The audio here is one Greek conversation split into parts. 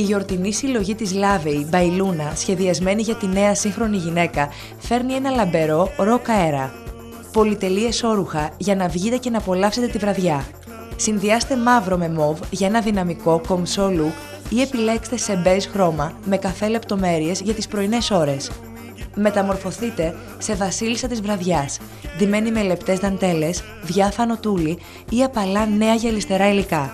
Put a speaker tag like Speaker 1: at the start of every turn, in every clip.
Speaker 1: γιορτινή συλλογή της Λάβεϊ, Μπαϊλούνα, σχεδιασμένη για τη νέα σύγχρονη γυναίκα, φέρνει ένα λαμπερό ροκ αέρα. Πολυτελείες όρουχα για να βγείτε και να απολαύσετε τη βραδιά. Συνδυάστε μαύρο με μοβ για ένα δυναμικό κομψό look ή επιλέξτε σε beige χρώμα με καφέ λεπτομέρειες για τις πρωινές ώρες. Μεταμορφωθείτε σε βασίλισσα της βραδιάς, ντυμένη με λεπτές δαντέλες, διάφανο τούλι ή απαλά νέα γελιστερά υλικά.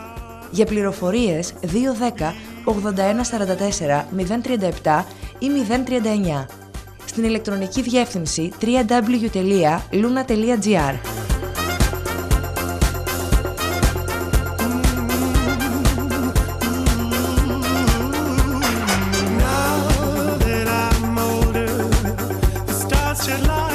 Speaker 1: Για πληροφορίες 210 8144 037 ή 039. Στην ηλεκτρονική διεύθυνση www.luna.gr
Speaker 2: Now that I'm older, the stars shed light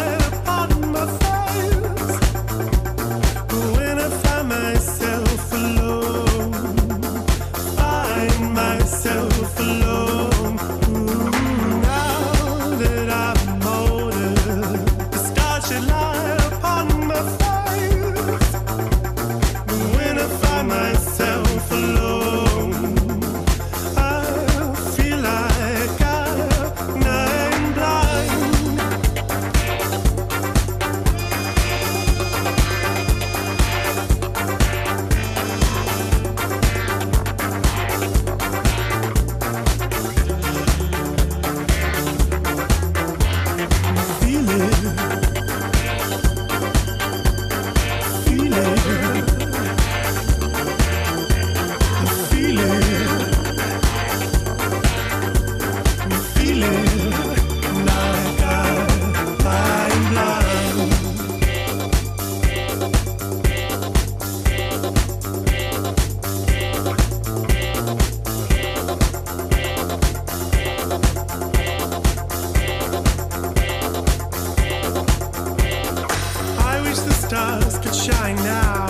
Speaker 2: stars could shine now,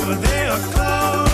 Speaker 2: for they are close.